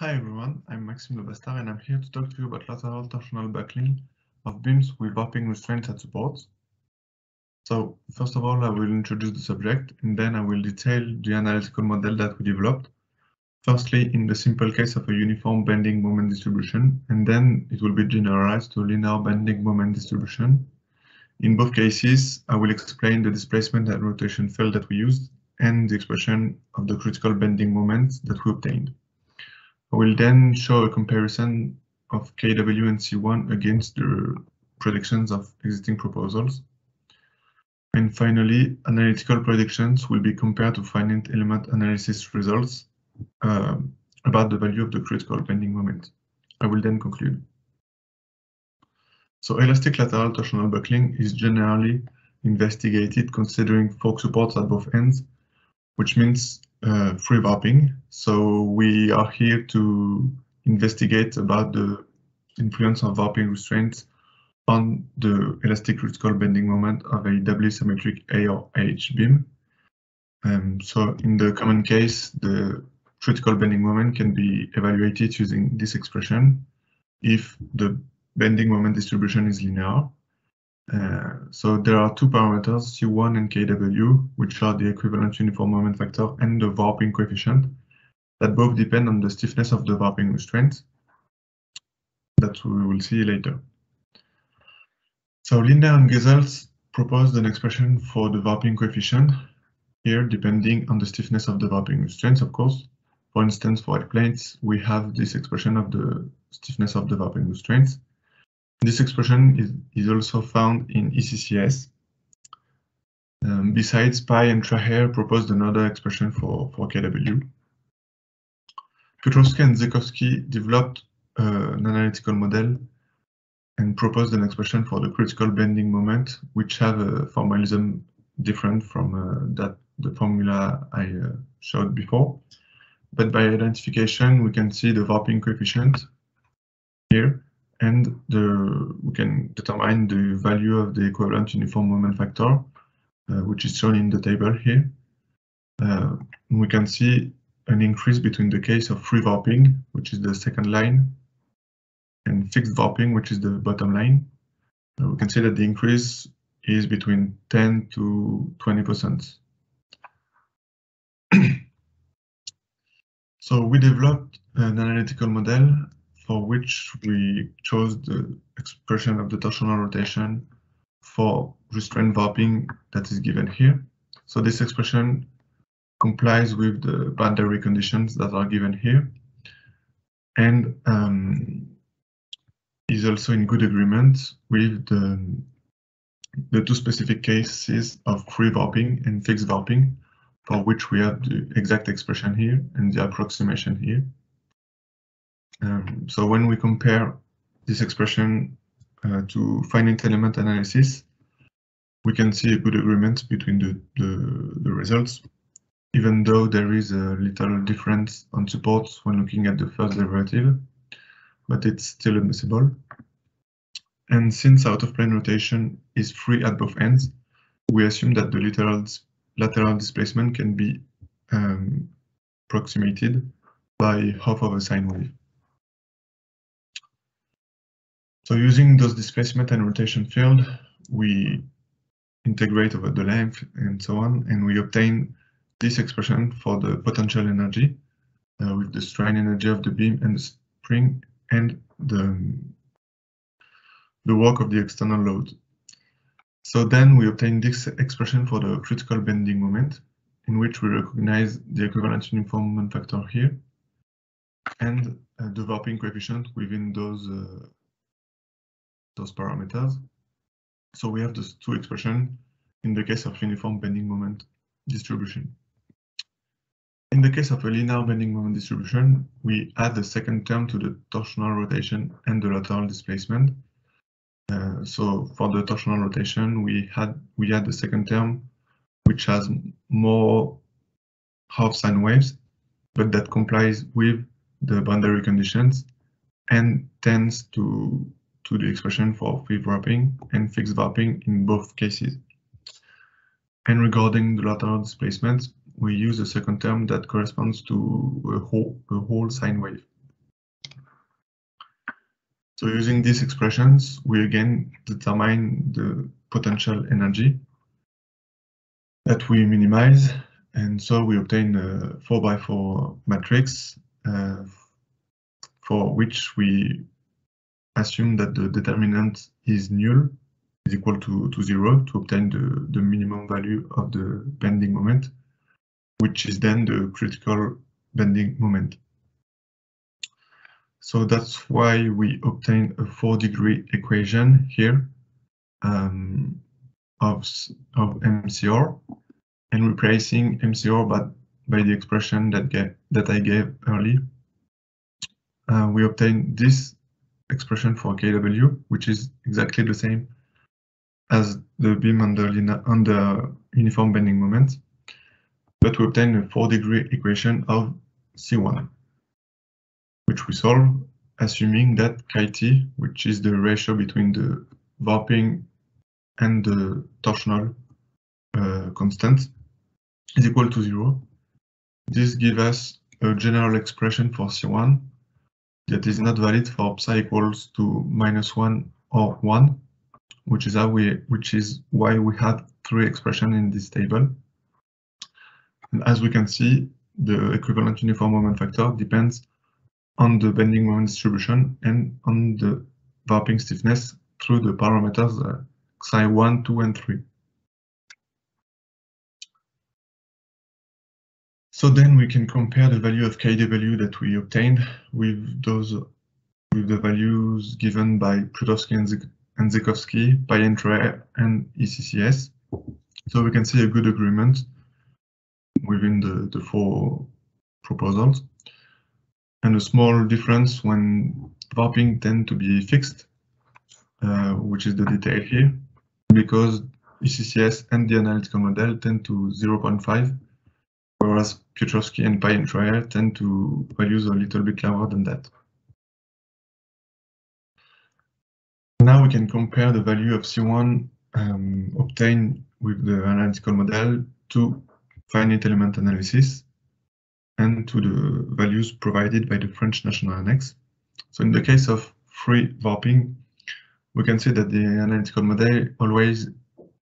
Hi everyone, I'm Maxime Lebastard and I'm here to talk to you about lateral torsional buckling of beams with warping restraints at supports. So first of all, I will introduce the subject and then I will detail the analytical model that we developed. Firstly, in the simple case of a uniform bending moment distribution, and then it will be generalized to linear bending moment distribution. In both cases, I will explain the displacement and rotation field that we used and the expression of the critical bending moment that we obtained. I will then show a comparison of KW and C1 against the predictions of existing proposals. And finally, analytical predictions will be compared to finite element analysis results uh, about the value of the critical bending moment. I will then conclude. So elastic lateral torsional buckling is generally investigated considering fork supports at both ends, which means uh, free warping. So we are here to investigate about the influence of warping restraints on the elastic critical bending moment of a doubly symmetric A or H beam. Um, so in the common case, the critical bending moment can be evaluated using this expression if the bending moment distribution is linear uh, so there are two parameters, C1 and KW, which are the equivalent uniform moment factor and the warping coefficient that both depend on the stiffness of the warping restraint that we will see later. So Lindner and Gietzelt proposed an expression for the warping coefficient here depending on the stiffness of the warping restraints, of course. For instance, for planes, we have this expression of the stiffness of the warping restraints. This expression is, is also found in ECCS. Um, besides, Pi and Trahair proposed another expression for, for KW. Piotrowski and Szychowski developed uh, an analytical model and proposed an expression for the critical bending moment, which have a formalism different from uh, that the formula I uh, showed before. But by identification, we can see the warping coefficient here, and the, we can determine the value of the equivalent uniform moment factor, uh, which is shown in the table here. Uh, we can see an increase between the case of free warping, which is the second line, and fixed warping, which is the bottom line. Uh, we can see that the increase is between 10 to 20 percent. so we developed an analytical model for which we chose the expression of the torsional rotation for restraint warping that is given here. So this expression complies with the boundary conditions that are given here and um, is also in good agreement with the, the two specific cases of free warping and fixed warping for which we have the exact expression here and the approximation here. Um, so when we compare this expression uh, to finite element analysis, we can see a good agreement between the, the, the, results, even though there is a little difference on supports when looking at the first derivative, but it's still admissible. And since out-of-plane rotation is free at both ends, we assume that the lateral, lateral displacement can be um, approximated by half of a sine wave. So using those displacement and rotation field, we integrate over the length and so on, and we obtain this expression for the potential energy uh, with the strain energy of the beam and the spring and the, the work of the external load. So then we obtain this expression for the critical bending moment, in which we recognize the equivalent uniform moment factor here, and uh, the warping coefficient within those uh, those parameters. So we have those two expressions in the case of uniform bending moment distribution. In the case of a linear bending moment distribution, we add the second term to the torsional rotation and the lateral displacement. Uh, so for the torsional rotation, we had we had the second term, which has more half sine waves, but that complies with the boundary conditions and tends to to the expression for free warping and fixed warping in both cases. And regarding the lateral displacement, we use a second term that corresponds to a whole, a whole sine wave. So using these expressions, we again determine the potential energy that we minimize. And so we obtain a 4 by 4 matrix uh, for which we assume that the determinant is null, is equal to, to zero to obtain the, the minimum value of the bending moment, which is then the critical bending moment. So that's why we obtain a four degree equation here um, of, of MCR and replacing MCR but by the expression that, get, that I gave earlier. Uh, we obtain this expression for KW, which is exactly the same as the beam under, under uniform bending moment, but we obtain a four degree equation of C1 which we solve assuming that Kt, which is the ratio between the warping and the torsional uh, constant, is equal to zero. This gives us a general expression for C1 that is not valid for psi equals to minus one or one, which is how we, which is why we had three expressions in this table. And as we can see, the equivalent uniform moment factor depends on the bending moment distribution and on the warping stiffness through the parameters uh, psi 1, 2, and 3. So then we can compare the value of kW that we obtained with those with the values given by Piotrowski and Szychowski, Payet and ECCS. So we can see a good agreement within the, the four proposals and a small difference when warping tend to be fixed, uh, which is the detail here, because ECCS and the analytical model tend to 0.5, whereas Piotrowski and Pi and Trahair tend to values a little bit lower than that. Now we can compare the value of C1 um, obtained with the analytical model to finite element analysis and to the values provided by the French National Annex. So in the case of free warping, we can see that the analytical model always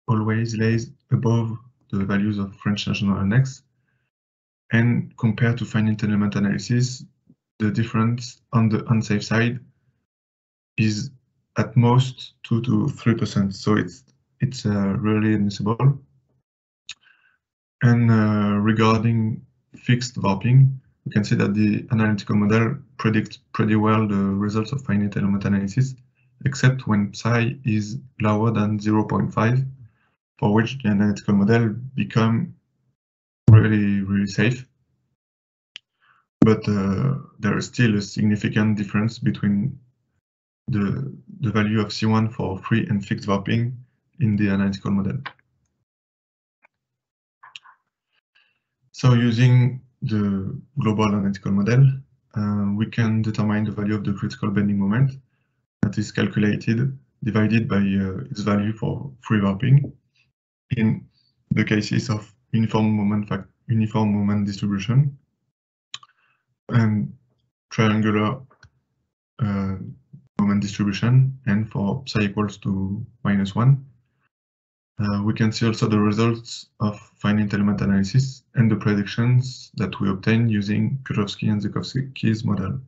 always lays above the values of French National Annex. And compared to finite element analysis, the difference on the unsafe side is at most 2 to 3%. So it's it's uh, really admissible. And uh, regarding fixed warping, we can see that the analytical model predicts pretty well the results of finite element analysis, except when psi is lower than 0.5, for which the analytical model become really, really safe. But uh, there is still a significant difference between the, the value of C1 for free and fixed warping in the analytical model. So using the global analytical model, uh, we can determine the value of the critical bending moment that is calculated divided by uh, its value for free warping in the cases of uniform moment uniform moment distribution and triangular uh, moment distribution and for psi equals to minus one uh, we can see also the results of finite element analysis and the predictions that we obtain using Piotrowski and Szychowski's model.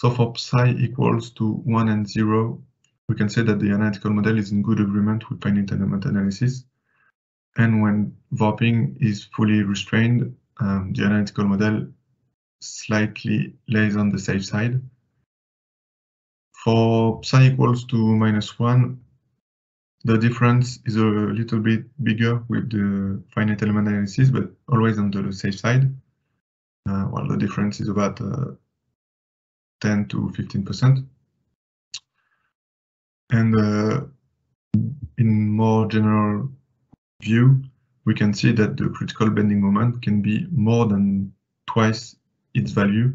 So for psi equals to 1 and 0, we can say that the analytical model is in good agreement with finite element analysis. And when warping is fully restrained, um, the analytical model slightly lays on the safe side. For psi equals to minus 1, the difference is a little bit bigger with the finite element analysis, but always on the safe side. Uh, well, the difference is about uh, 10 to 15%. And uh, in more general view, we can see that the critical bending moment can be more than twice its value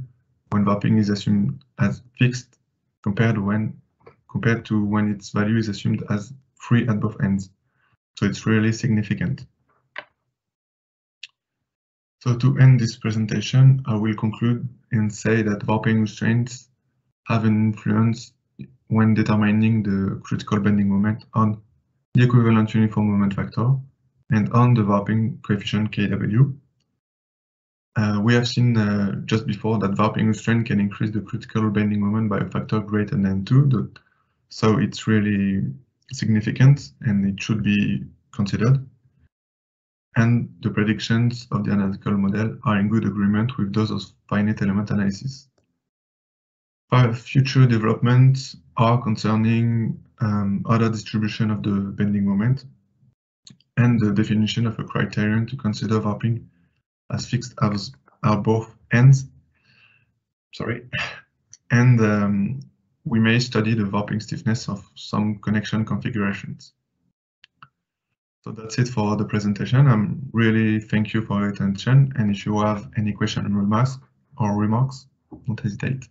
when warping is assumed as fixed compared when compared to when its value is assumed as free at both ends. So it's really significant. So to end this presentation, I will conclude and say that warping restraints have an influence when determining the critical bending moment on the equivalent uniform moment factor and on the warping coefficient Kw. Uh, we have seen uh, just before that warping restraint can increase the critical bending moment by a factor greater than 2, so it's really significant and it should be considered. And the predictions of the analytical model are in good agreement with those of finite element analysis. Five future developments are concerning um, other distribution of the bending moment and the definition of a criterion to consider warping as fixed as are both ends. Sorry. And um, we may study the warping stiffness of some connection configurations. So that's it for the presentation. I'm really thank you for your attention. And if you have any question remarks or remarks, don't hesitate.